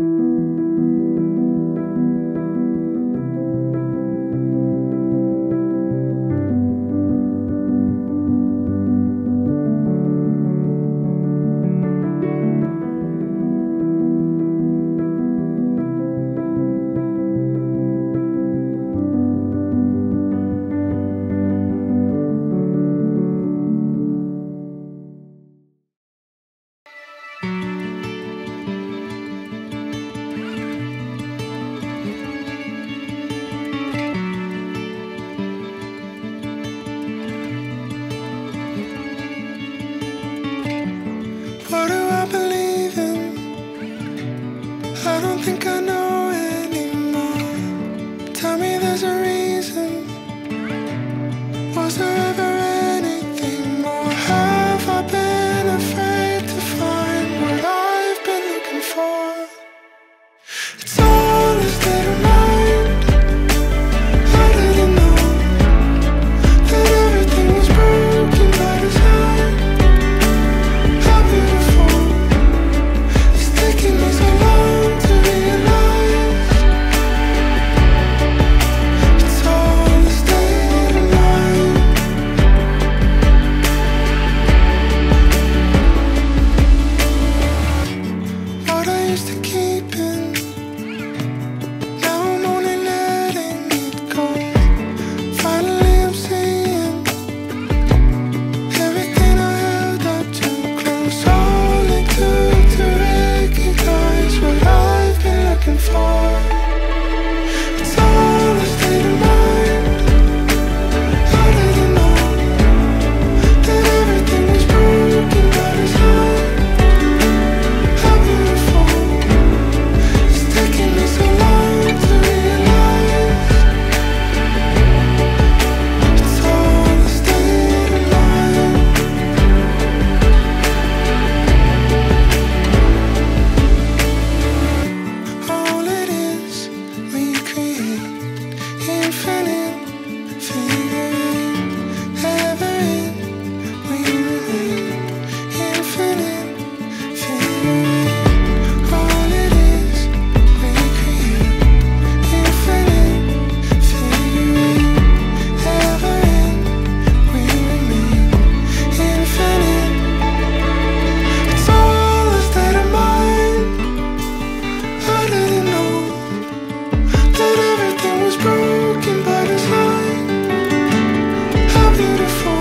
What used to keep beautiful.